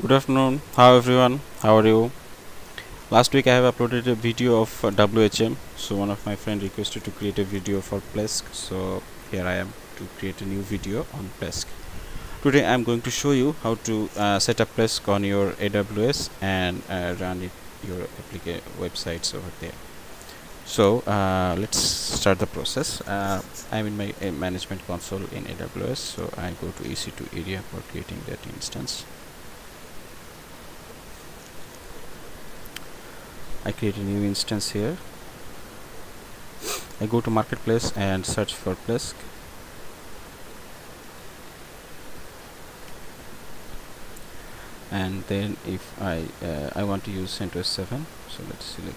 good afternoon. How everyone? How are you? Last week i have uploaded a video of uh, whm so one of my friend requested to create a video for plesk. So here i am to create a new video on plesk. Today i'm going to show you how to uh, set up plesk on your aws and uh, run it your application websites over there. So uh, let's start the process. Uh, I'm in my management console in AWS so I go to EC2 area for creating that instance I create a new instance here. I go to marketplace and search for Plesk. And then if I uh, I want to use CentOS 7 so let's select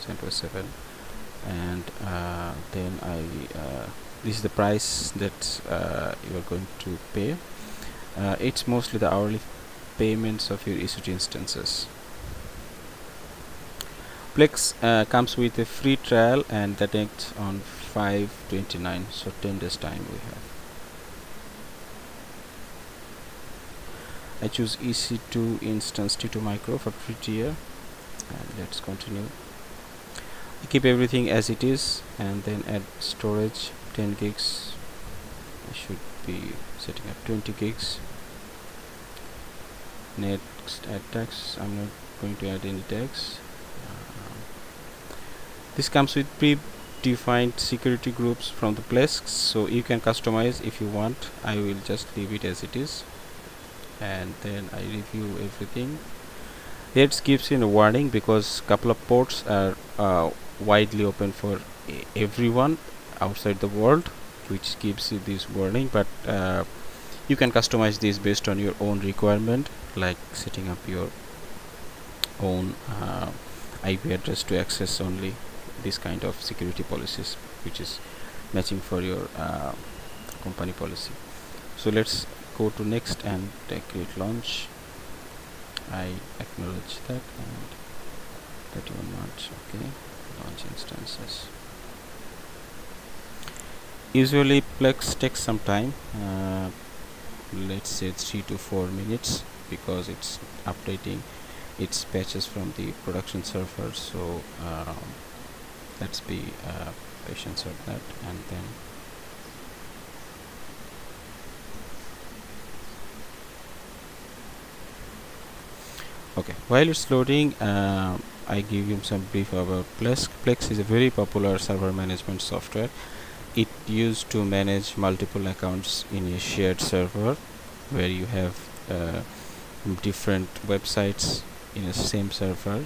CentOS 7 and uh, then I uh, this is the price that uh, you are going to pay. Uh, it's mostly the hourly payments of your EC2 instances Plesk uh, comes with a free trial and that ends on 529 so 10 days time we have. I choose EC2 instance T2 micro for free tier and let's continue. I keep everything as it is and then add storage 10 gigs. I should be setting up 20 gigs. Next add tags I'm not going to add any tags uh, this comes with pre-defined security groups from the Plesk so you can customize if you want. I will just leave it as it is and then I review everything. It gives you a warning because a couple of ports are uh, widely open for everyone outside the world which gives you this warning but uh, you can customize this based on your own requirement like setting up your own uh, IP address to access only this kind of security policies which is matching for your uh, company policy. So let's go to next and create launch. I acknowledge that and 31 March okay launch instances. Usually Plesk takes some time uh, let's say 3 to 4 minutes because it's updating its patches from the production server. So um, let's be uh, patient with that and then okay. While it's loading uh, I give you some brief about Plesk. Plesk is a very popular server management software. It used to manage multiple accounts in a shared server where you have uh, different websites in a same server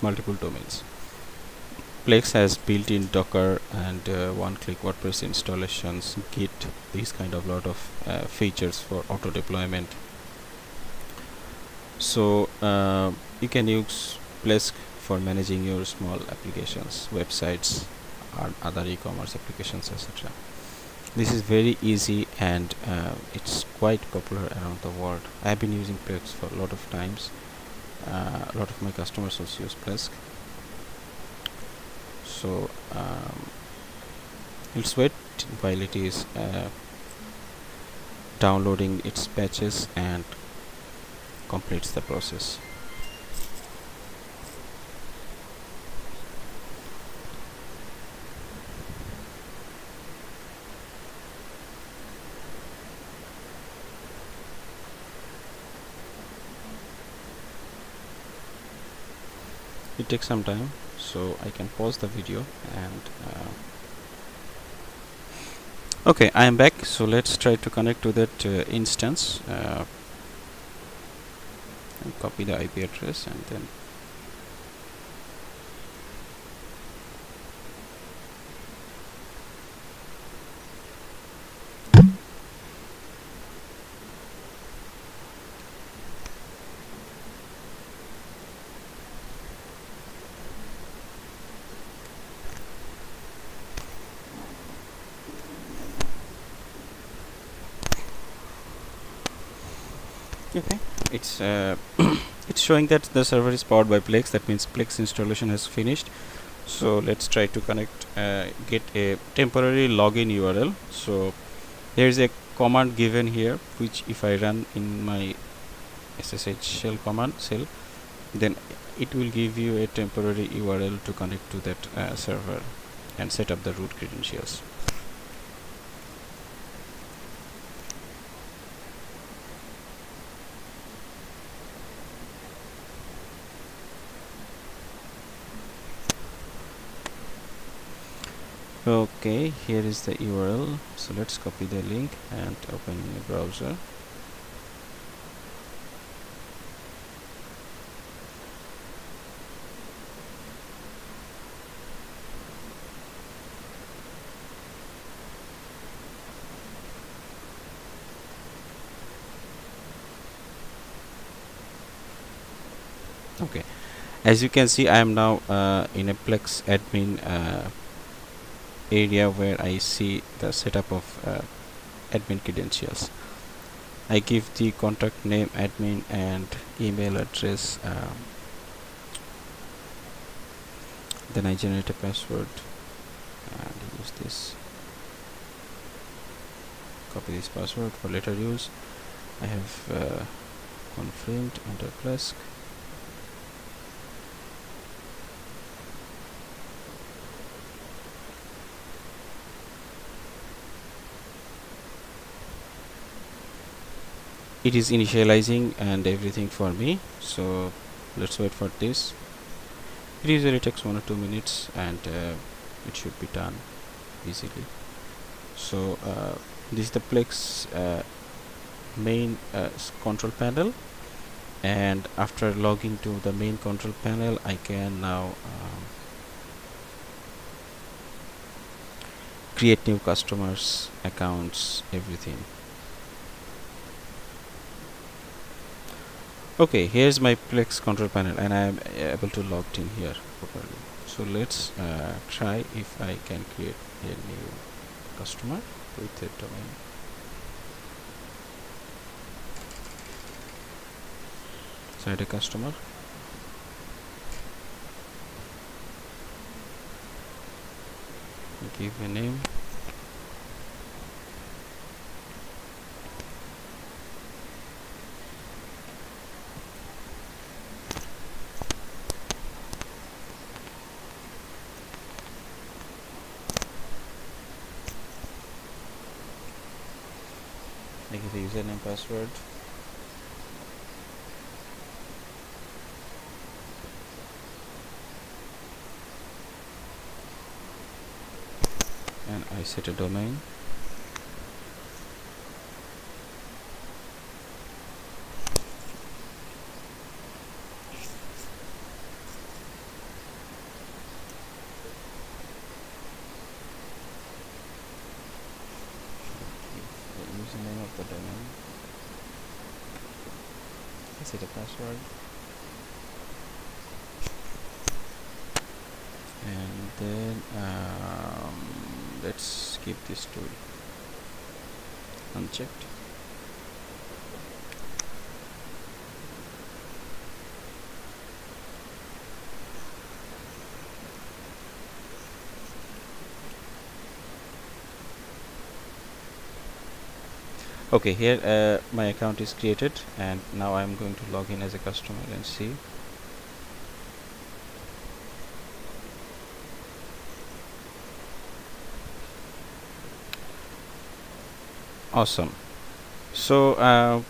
multiple domains Plesk has built-in Docker and uh, one-click WordPress installations, Git, these kind of lot of uh, features for auto deployment. So uh, you can use Plesk for managing your small applications websites or other e-commerce applications etc this is very easy and uh, it's quite popular around the world. I have been using Plesk for a lot of times. Uh, a lot of my customers also use Plesk so um, let's wait while it is uh, downloading its patches and completes the process. It takes some time so I can pause the video and uh, okay I am back. So let's try to connect to that uh, instance. Uh, and copy the IP address and then okay. It's uh, it's showing that the server is powered by Plesk. That means Plesk installation has finished. So let's try to connect uh, get a temporary login URL so there is a command given here which if I run in my ssh shell command shell then it will give you a temporary url to connect to that uh, server and set up the root credentials okay here is the URL so let's copy the link and open the browser. Okay as you can see I am now uh, in a Plesk admin uh, area where I see the setup of uh, admin credentials. I give the contact name admin and email address um, then I generate a password and use this. Copy this password for later use. I have uh, confirmed under Plesk it is initializing and everything for me so let's wait for this. It usually takes one or two minutes and uh, it should be done easily. So uh, this is the Plesk uh, main uh, control panel. And after logging to the main control panel I can now um, create new customers accounts everything okay here's my Plesk control panel and I am able to log in here properly. So let's uh, try if I can create a new customer with a domain. So add a customer. Give a name give the username password and I set a domain username of the domain Set a password. And then um, let's keep this tool. Unchecked okay here uh, my account is created and now I'm going to log in as a customer and see. Awesome. So uh,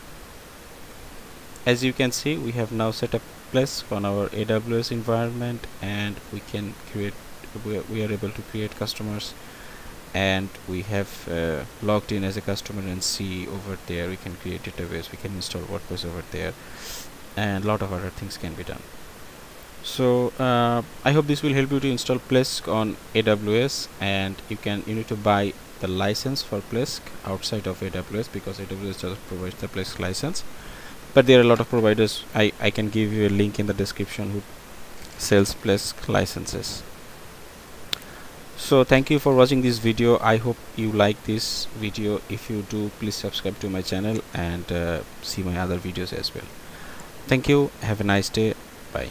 as you can see we have now set up Plesk on our AWS environment and we can create we are able to create customers and we have uh, logged in as a customer and see over there we can create database we can install WordPress over there and a lot of other things can be done. So uh, I hope this will help you to install Plesk on AWS and you can you need to buy the license for Plesk outside of AWS because AWS just provides the Plesk license. But there are a lot of providers I, I can give you a link in the description who sells Plesk licenses so thank you for watching this video. I hope you like this video. If you do please subscribe to my channel and uh, see my other videos as well. Thank you. Have a nice day. Bye